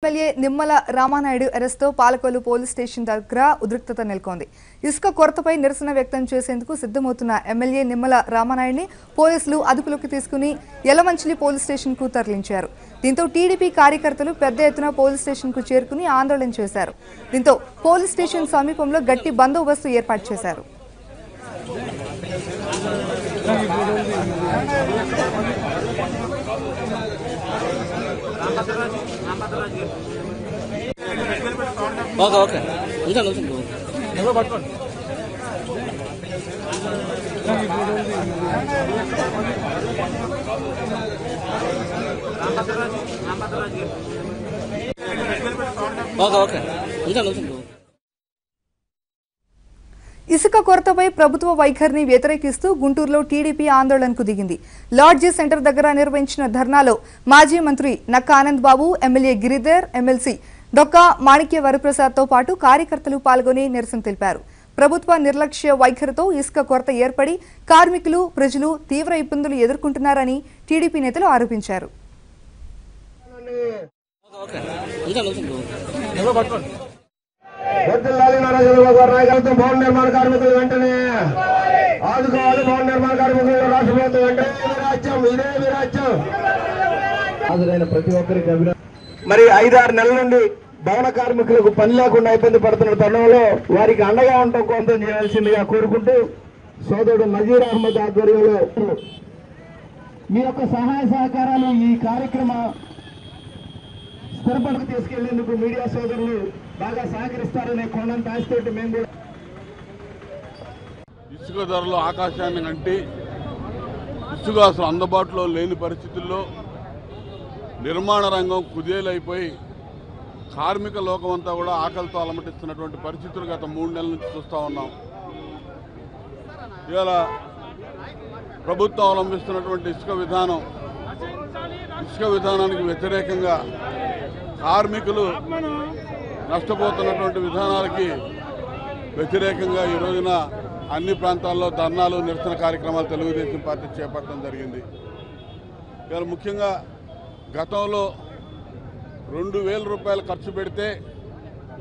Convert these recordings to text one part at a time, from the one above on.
MLA Nimmala Ramanaidu అరెస్ట్తో Palakollu police station దగ్గర ఉద్రిక్తత నెలకొంది. ఇసుక కొరతపై నిరసన వ్యక్తం చేసేందుకు సిద్ధమవుతున్న ఎమ్మెల్యే నిమ్మల రామానాయుడిని పోలీసులు అదుపులోకి తీసుకుని యలమంచిలి పోలీస్ స్టేషన్కు తరలించారు. దీంతో టీడీపీ కార్యకర్తలు పెద్ద ఎత్తున పోలీస్ స్టేషన్కు చేరుకుని ఆందోళన చేశారు. దీంతో పోలీస్ స్టేషన్ సమీపంలో గట్టి బందోబస్తు ఏర్పాటు చేశారు. ఓకే ఓకే ఉంచండి ఉంచండి ఓకే ఓకే ఉంచండి ఉంచండి ఇసుక కొరతపై ప్రభుత్వ వైఖరిని వ్యతిరేకిస్తూ గుంటూరులో టీడీపీ ఆందోళనకు దిగింది. లాడ్జీ సెంటర్ దగ్గర నిర్వహించిన ధర్నాలో మాజీ మంత్రి నక్క ఆనంద్ బాబు ఎమ్మెల్యే గిరిధర్ ఎమ్మెల్సీ డొక్కా మాణిక్య వరప్రసాద్తో పాటు కార్యకర్తలు పాల్గొని నిరసన తెలిపారు. ప్రభుత్వ నిర్లక్ష్య వైఖరితో ఇసుక కొరత ఏర్పడి కార్మికులు ప్రజలు తీవ్ర ఇబ్బందులు ఎదుర్కొంటున్నారని టీడీపీ నేతలు ఆరోపించారు. వర్తిల్లాలి నారా చంద్రబాబు గారి నాయకత్వం భవన నిర్మాణ కార్మికులు వెంటనే. ఆదుకోవాలి భవన నిర్మాణ కార్మికులు రాష్ట్ర ప్రభుత్వం వెంటనే. ఇదే రాజ్యం ఇదే మీ రాజ్యం హాజరైన ప్రతి ఒక్కరికి అభినందన మరి ఐదారు నెలల నుండి భవన కార్మికులకు పని లేకుండా ఇబ్బంది పడుతున్న తరుణంలో వారికి అండగా ఉండటం కొంత చేయాల్సిందిగా కోరుకుంటూ సోదరుడు నజీర్ అహ్మద్ ఆధ్వర్యంలో మీ యొక్క సహాయ సహకారాలు ఈ కార్యక్రమ స్థిరపడకు తీసుకెళ్ళేందుకు మీడియా సోదరులు బాగా సహకరిస్తారనే కొండంత ఆశతోటి మేము కూడా ఇసుక ధరలు ఆకాశాన్ని కంటి ఇసుక అసలు అందుబాటులో లేని పరిస్థితుల్లో నిర్మాణ రంగం కుదేలైపోయి కార్మిక లోకం అంతా కూడా ఆకలితో అలమటిస్తున్నటువంటి పరిస్థితులు గత మూడు నెలల నుంచి చూస్తూ ఉన్నాం. ఇవాళ ప్రభుత్వం అవలంబిస్తున్నటువంటి ఇసుక విధానం ఇసుక విధానానికి వ్యతిరేకంగా కార్మికులు నష్టపోతున్నటువంటి విధానాలకి వ్యతిరేకంగా ఈ రోజున అన్ని ప్రాంతాల్లో ధర్నాలు నిరసన కార్యక్రమాలు తెలుగుదేశం పార్టీ చేపట్టడం జరిగింది. ఇవాళ ముఖ్యంగా గతంలో రెండు వేల రూపాయలు ఖర్చు పెడితే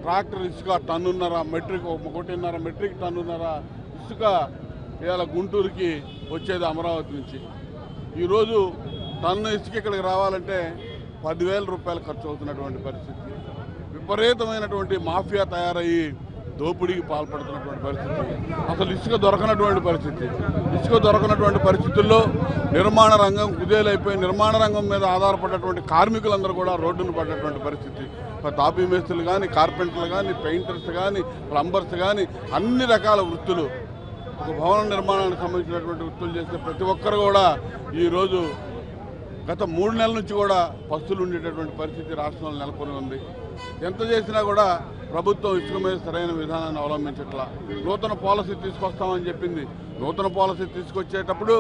ట్రాక్టర్ ఇసుక టన్నున్నర మెట్రిక్ ఒక ఒకటిన్నర మెట్రిక్ టన్నున్నర ఇసుక ఇవాళ గుంటూరుకి వచ్చేది అమరావతి నుంచి. ఈరోజు టన్ను ఇసుక ఇక్కడికి రావాలంటే పదివేల రూపాయలు ఖర్చు అవుతున్నటువంటి పరిస్థితి. విపరీతమైనటువంటి మాఫియా తయారయ్యి దోపిడీకి పాల్పడుతున్నటువంటి పరిస్థితి. అసలు ఇసుక దొరకనటువంటి పరిస్థితి. ఇసుక దొరకనటువంటి పరిస్థితుల్లో నిర్మాణ రంగం కుదేలైపోయి నిర్మాణ రంగం మీద ఆధారపడినటువంటి కార్మికులందరూ కూడా రోడ్డును పడ్డటువంటి పరిస్థితి. తాపీ మేస్తులు కానీ కార్పెంటర్లు కానీ పెయింటర్స్ కానీ ప్లంబర్స్ కానీ అన్ని రకాల వృత్తులు ఒక భవన నిర్మాణానికి సంబంధించినటువంటి వృత్తులు చేసే ప్రతి ఒక్కరు కూడా ఈరోజు గత మూడు నెలల నుంచి కూడా పస్తులు ఉండేటటువంటి పరిస్థితి రాష్ట్రంలో నెలకొని ఉంది. ఎంత చేసినా కూడా ప్రభుత్వం ఇసుక మీద సరైన విధానాన్ని అవలంబించట్లా. నూతన పాలసీ తీసుకొస్తామని చెప్పింది. నూతన పాలసీ తీసుకొచ్చేటప్పుడు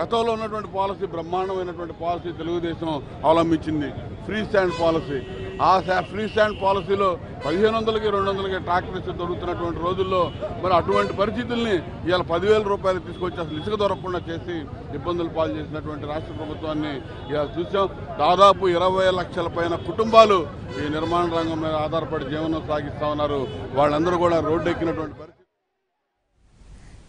గతంలో ఉన్నటువంటి పాలసీ బ్రహ్మాండమైనటువంటి policy Telugu Desam అవలంబించింది. Free stand policy. ఆ ఫ్రీ స్టాండ్ పాలసీలో పదిహేను వందలకి రెండు వందలకి ట్రాక్టర్ దొరుకుతున్నటువంటి రోజుల్లో మరి అటువంటి పరిస్థితుల్ని ఇవాళ పదివేల రూపాయలు తీసుకొచ్చి అసలు ఇసుక దొరకకుండా చేసి ఇబ్బందులు పాలు చేసినటువంటి రాష్ట్ర ప్రభుత్వాన్ని ఇవాళ చూసాం. దాదాపు ఇరవై లక్షల పైన కుటుంబాలు ఈ నిర్మాణ రంగం మీద ఆధారపడి జీవనం సాగిస్తా ఉన్నారు. వాళ్ళందరూ కూడా రోడ్డు ఎక్కినటువంటి పరిస్థితి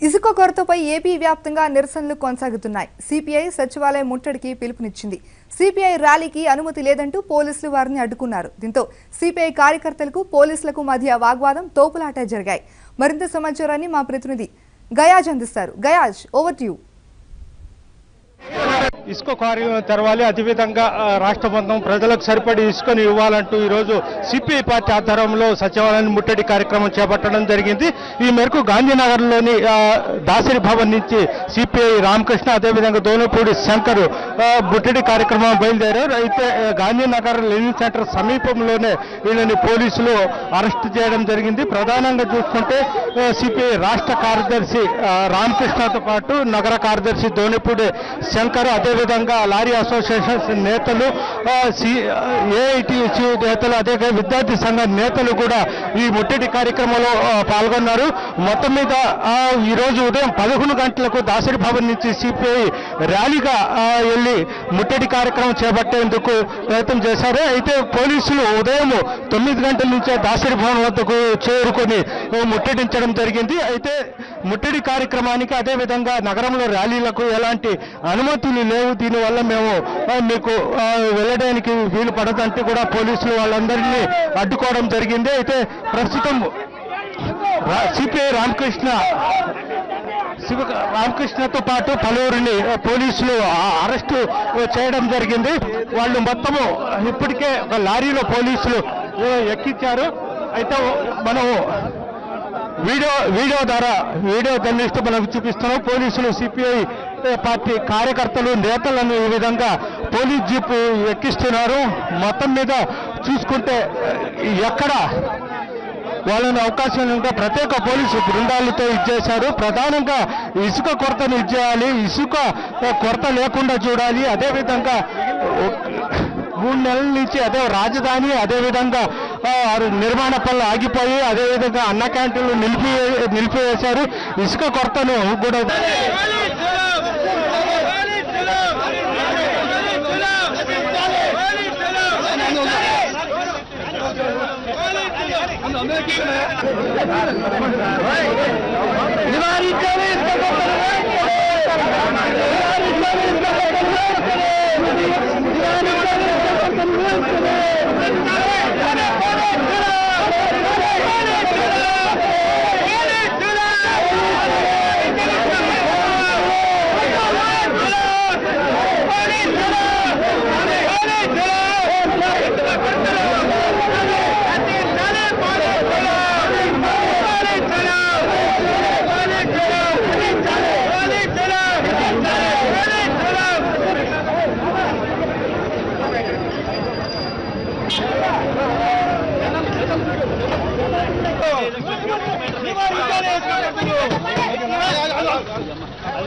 ఇసుక కొరతపై ఏపీ వ్యాప్తంగా నిరసనలు కొనసాగుతున్నాయి. సిపిఐ సచివాలయం ముట్టడికి పిలుపునిచ్చింది. సిపిఐ ర్యాలీకి అనుమతి లేదంటూ పోలీసులు వారిని అడ్డుకున్నారు. దీంతో సిపిఐ కార్యకర్తలకు పోలీసులకు మధ్య వాగ్వాదం తోపులాట జరిగాయి. మరింత సమాచారాన్ని మా ప్రతినిధి గయాజ్ అందిస్తారు. Gayaz over to you. ఇసుక క్వారీలను తెరవాలి. అదేవిధంగా రాష్ట్ర బంధం ప్రజలకు సరిపడి ఇసుకను ఇవ్వాలంటూ ఈరోజు సిపిఐ పార్టీ ఆధ్వర్యంలో సచివాలయాన్ని ముట్టడి కార్యక్రమం చేపట్టడం జరిగింది. ఈ మేరకు గాంధీనగర్లోని దాసరి భవన్ నుంచి సిపిఐ రామకృష్ణ అదేవిధంగా దోనపూడి శంకర్ ముట్టడి కార్యక్రమం బయలుదేరారు. అయితే గాంధీనగర్ లెనిన్ సెంటర్ సమీపంలోనే వీళ్ళని పోలీసులు అరెస్ట్ చేయడం జరిగింది. ప్రధానంగా చూసుకుంటే సిపిఐ రాష్ట్ర కార్యదర్శి రామకృష్ణతో పాటు నగర కార్యదర్శి దోనిపూడి శంకర్ అదే అదేవిధంగా లారీ అసోసియేషన్ నేతలు ఏఐటిసి నేతలు అదే విద్యార్థి సంఘ నేతలు కూడా ఈ ముట్టడి కార్యక్రమంలో పాల్గొన్నారు. మొత్తం మీద ఈరోజు ఉదయం పదకొండు గంటలకు దాసరి భవన్ నుంచి సిపిఐ ర్యాలీగా వెళ్ళి ముట్టడి కార్యక్రమం చేపట్టేందుకు ప్రయత్నం చేశారు. అయితే పోలీసులు ఉదయం తొమ్మిది గంటల నుంచే దాసరి భవన్ వద్దకు చేరుకొని ముట్టడించడం జరిగింది. అయితే ముట్టడి కార్యక్రమానికి అదేవిధంగా నగరంలో ర్యాలీలకు ఎలాంటి అనుమతులు లేవు. దీనివల్ల మేము మీకు వెళ్ళడానికి వీలు పడదంటూ కూడా పోలీసులు వాళ్ళందరినీ అడ్డుకోవడం జరిగింది. అయితే ప్రస్తుతం సిపిఐ రామకృష్ణ శివ రామకృష్ణతో పాటు పలువురిని పోలీసులు ఆ, అరెస్టు చేయడం జరిగింది. వాళ్ళు మొత్తము ఇప్పటికే ఒక లారీలో పోలీసులు ఎక్కించారు. అయితే మనము వీడియో వీడియో ద్వారా వీడియో జర్నలిస్ట్ మనకు చూపిస్తున్నాం. పోలీసులు సిపిఐ పార్టీ కార్యకర్తలు నేతలను ఈ విధంగా పోలీస్ జీపు ఎక్కిస్తున్నారు. మొత్తం మీద చూసుకుంటే ఎక్కడ వాళ్ళని అవకాశం ఉంటే ప్రత్యేక పోలీసు బృందాలతో ఇచ్చేశారు. ప్రధానంగా ఇసుక కొరతను ఇచ్చేయాలి. ఇసుక కొరత లేకుండా చూడాలి. అదేవిధంగా మూడు నెలల నుంచి అదే రాజధాని అదేవిధంగా వారు నిర్మాణ పనులు ఆగిపోయి అదేవిధంగా అన్న క్యాంటీన్లు నిలిపి నిలిపివేశారు. ఇసుక కొరతను కూడా Hey!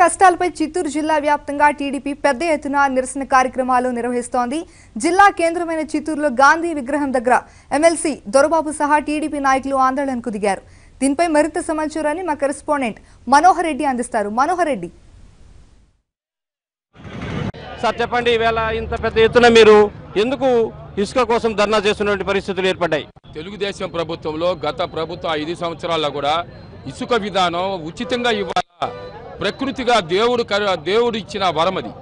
కష్టాలపై చిత్తూరు జిల్లా వ్యాప్తంగా టీడీపీ పెద్ద ఎత్తున నిరసన కార్యక్రమాలు నిర్వహిస్తోంది. జిల్లా కేంద్రమైన చిత్తూరులో గాంధీ విగ్రహం దగ్గర ఎమ్మెల్సీ దొరబాబు సహా టీడీపీ నాయకులు ఆందోళనకు దిగారు. దీనిపై మరింత సమాచారాన్ని మా కరెస్పాండెంట్ మనోహర్ రెడ్డి అందిస్తారు. మనోహర్ రెడ్డి. సార్ చెప్పండి ఈవేళ ఇంత పెద్ద ఎత్తున మీరు ఎందుకు ఇసుక కోసం ధర్నా చేస్తున్నటువంటి పరిస్థితులు ఏర్పడ్డాయి? తెలుగుదేశం ప్రభుత్వంలో గత ప్రభుత్వ ఐదు సంవత్సరాల్లో కూడా ఇసుక విధానం ఉచితంగా ఇవ్వాలా ప్రకృతిగా దేవుడు దేవుడు ఇచ్చిన వరం అది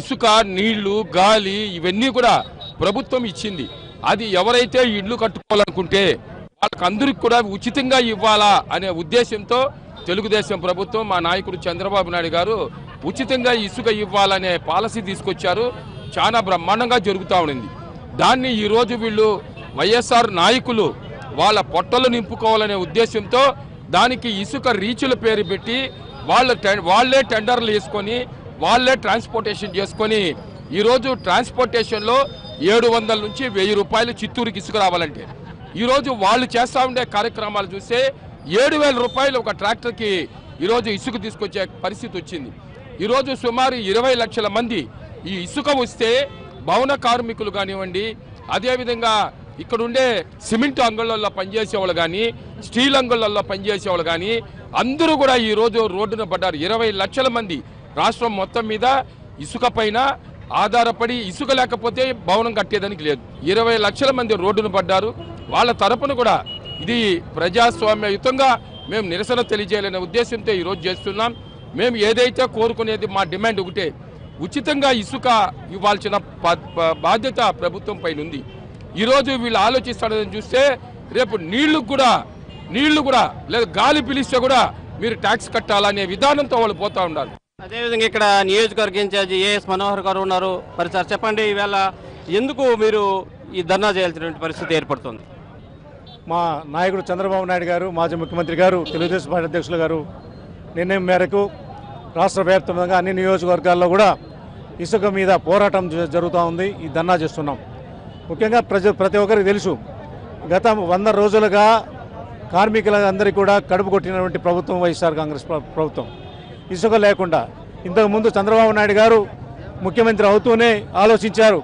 ఇసుక నీళ్ళు గాలి ఇవన్నీ కూడా ప్రభుత్వం ఇచ్చింది. అది ఎవరైతే ఇల్లు కట్టుకోవాలనుకుంటే వాళ్ళకందరికి కూడా ఉచితంగా ఇవ్వాలా అనే ఉద్దేశంతో తెలుగుదేశం ప్రభుత్వం మా నాయకుడు చంద్రబాబు నాయుడు గారు ఉచితంగా ఇసుక ఇవ్వాలనే పాలసీ తీసుకొచ్చారు. చాలా బ్రహ్మాండంగా జరుగుతూ ఉండింది. దాన్ని ఈరోజు వీళ్ళు వైఎస్ఆర్ నాయకులు వాళ్ళ పొట్టలు నింపుకోవాలనే ఉద్దేశంతో దానికి ఇసుక రీచుల పేరు పెట్టి వాళ్ళ వాళ్ళే టెండర్లు వేసుకొని వాళ్ళే ట్రాన్స్పోర్టేషన్ చేసుకొని ఈరోజు ట్రాన్స్పోర్టేషన్లో ఏడు వందల నుంచి వెయ్యి రూపాయలు చిత్తూరుకి ఇసుక రావాలంటే ఈరోజు వాళ్ళు చేస్తూ ఉండే కార్యక్రమాలు చూస్తే ఏడు వేల రూపాయలు ఒక ట్రాక్టర్కి ఈరోజు ఇసుక తీసుకొచ్చే పరిస్థితి వచ్చింది. ఈరోజు సుమారు ఇరవై లక్షల మంది ఈ ఇసుక వస్తే భవన కార్మికులు కానివ్వండి అదేవిధంగా ఇక్కడ ఉండే సిమెంట్ అంగళ్ళల్లో పనిచేసే వాళ్ళు కానీ స్టీల్ అంగళ్ళల్లో పనిచేసే వాళ్ళు కానీ అందరూ కూడా ఈ రోజు రోడ్డున పడ్డారు. ఇరవై లక్షల మంది రాష్ట్రం మొత్తం మీద ఇసుక పైన ఆధారపడి ఇసుక లేకపోతే భవనం కట్టేదానికి లేదు. ఇరవై లక్షల మంది రోడ్డున పడ్డారు. వాళ్ళ తరపున కూడా ఇది ప్రజాస్వామ్యయుతంగా మేము నిరసన తెలియజేయాలనే ఉద్దేశంతో ఈరోజు చేస్తున్నాం. మేము ఏదైతే కోరుకునేది మా డిమాండ్ ఒకటే. ఉచితంగా ఇసుక ఇవ్వాల్సిన బాధ్యత ప్రభుత్వం పైన ఉంది ఈరోజు వీళ్ళు ఆలోచిస్తాడని చూస్తే రేపు నీళ్ళు కూడా నీళ్ళు కూడా లేదా గాలి పిలిస్తే కూడా మీరు ట్యాక్స్ కట్టాలనే విధానంతో వాళ్ళు పోతా ఉన్నారు. అదేవిధంగా ఇక్కడ నియోజకవర్గ ఇన్ఛార్జి ఏఎస్ మనోహర్ గారు ఉన్నారు. మరి సార్ చెప్పండి ఈవేళ ఎందుకు మీరు ఈ ధర్నా చేయాల్సినటువంటి పరిస్థితి ఏర్పడుతుంది? మా నాయకుడు చంద్రబాబు నాయుడు గారు మాజీ ముఖ్యమంత్రి గారు తెలుగుదేశం పార్టీ అధ్యక్షులు గారు నిర్ణయం మేరకు రాష్ట్ర వ్యాప్తంగా అన్ని నియోజకవర్గాల్లో కూడా ఇసుక మీద పోరాటం జ- జరుగుతూ ఉంది. ఈ ధర్నా చేస్తున్నాం. ముఖ్యంగా ప్రజ ప్రతి ఒక్కరికి తెలుసు గత వంద రోజులుగా కార్మికులందరికీ కూడా కడుపు కొట్టినటువంటి ప్రభుత్వం వైఎస్ఆర్ కాంగ్రెస్ ప్రభుత్వం. ఇసుక లేకుండా. ఇంతకుముందు చంద్రబాబు నాయుడు గారు ముఖ్యమంత్రి అవుతూనే ఆలోచించారు.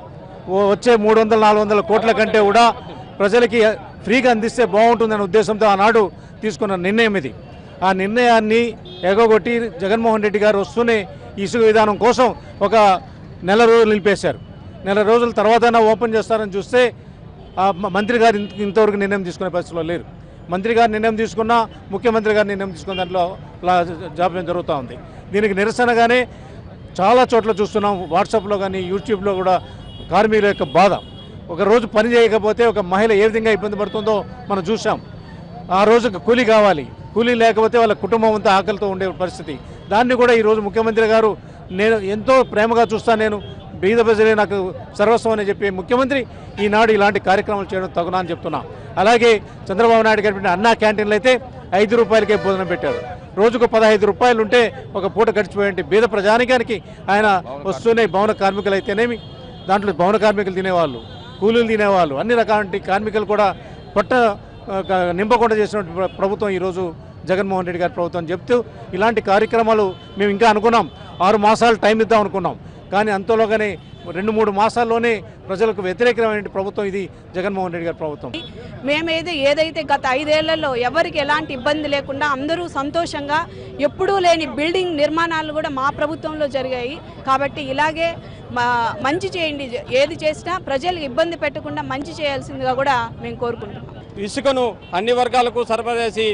వచ్చే మూడు వందల నాలుగు వందల కోట్ల కంటే కూడా ప్రజలకి ఫ్రీగా అందిస్తే బాగుంటుందనే ఉద్దేశంతో ఆనాడు తీసుకున్న నిర్ణయం ఇది. ఆ నిర్ణయాన్ని ఎగగొట్టి జగన్మోహన్ రెడ్డి గారు వస్తూనే ఇసుక విధానం కోసం ఒక నెల రోజులు నిలిపేశారు. నెల రోజుల తర్వాత ఓపెన్ చేస్తారని చూస్తే ఆ మంత్రి గారు ఇంత- ఇంతవరకు నిర్ణయం తీసుకునే పరిస్థితిలో లేరు. మంత్రి గారు నిర్ణయం తీసుకున్నా ముఖ్యమంత్రి గారు నిర్ణయం తీసుకున్న దాంట్లో లా- జాప్యం జరుగుతూ ఉంది. దీనికి నిరసనగానే చాలా చోట్ల చూస్తున్నాం వాట్సాప్లో కానీ యూట్యూబ్లో కూడా కార్మికుల యొక్క బాధ. ఒక రోజు పని చేయకపోతే ఒక మహిళ ఏ విధంగా ఇబ్బంది పడుతుందో మనం చూసాం ఆ రోజుకి కూలీ కావాలి. కూలీ లేకపోతే వాళ్ళ కుటుంబం అంతా ఆకలితో ఉండే పరిస్థితి. దాన్ని కూడా ఈరోజు ముఖ్యమంత్రి గారు నేను ఎంతో ప్రేమగా చూస్తాను నేను బీద ప్రజలే నాకు సర్వస్వం అని చెప్పి ముఖ్యమంత్రి ఈనాడు ఇలాంటి కార్యక్రమాలు చేయడం తగునా అని చెప్తున్నా. అలాగే చంద్రబాబు నాయుడు గారు పెట్టిన అన్నా క్యాంటీన్లు అయితే ఐదు రూపాయలకే భోజనం పెట్టారు. రోజుకు పదహైదు రూపాయలు ఉంటే ఒక పూట గడిచిపోయేంటి బీద ప్రజానికానికి ఆయన వస్తూనే భవన కార్మికులు అయితేనేమి దాంట్లో భవన కార్మికులు తినేవాళ్ళు కూలీలు తినేవాళ్ళు అన్ని రకాల కార్మికులు కూడా పొట్ట నింపకుండా ప్ర- ప్రభుత్వం ఈరోజు జగన్మోహన్ రెడ్డి గారి ప్రభుత్వం చెప్తూ ఇలాంటి కార్యక్రమాలు మేము ఇంకా అనుకున్నాం. ఆరు మాసాలు టైం ఇద్దాం అనుకున్నాం. కానీ అంతలోగానే రెండు మూడు మాసాల్లోనే ప్రజలకు వ్యతిరేకమైన ప్రభుత్వం ఇది జగన్మోహన్ రెడ్డి గారి ప్రభుత్వం. మేమేది ఏదైతే గత ఐదేళ్ళలో ఎవరికి ఎలాంటి ఇబ్బంది లేకుండా అందరూ సంతోషంగా ఎప్పుడూ లేని బిల్డింగ్ నిర్మాణాలు కూడా మా ప్రభుత్వంలో జరిగాయి. కాబట్టి ఇలాగే మా మంచి చేయండి ఏది చేసినా ప్రజలకు ఇబ్బంది పెట్టకుండా మంచి చేయాల్సిందిగా కూడా మేము కోరుకుంటున్నాం. ఇసుకను అన్ని వర్గాలకు సరఫరా చేసి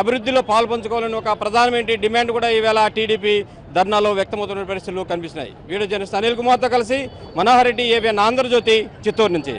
అభివృద్ధిలో పాల్పంచుకోవాలని ఒక ప్రధానమైన డిమాండ్ కూడా ఈవేళ టీడీపీ ధర్నాలో వ్యక్తమవుతున్న పరిస్థితులు కనిపిస్తున్నాయి. వీడియో జర్నలిస్ట్ అనిల్ కుమార్తో కలిసి మనోహర్ రెడ్డి ఏబిఎన్ ఆంధ్రజ్యోతి చిత్తూరు నుంచి.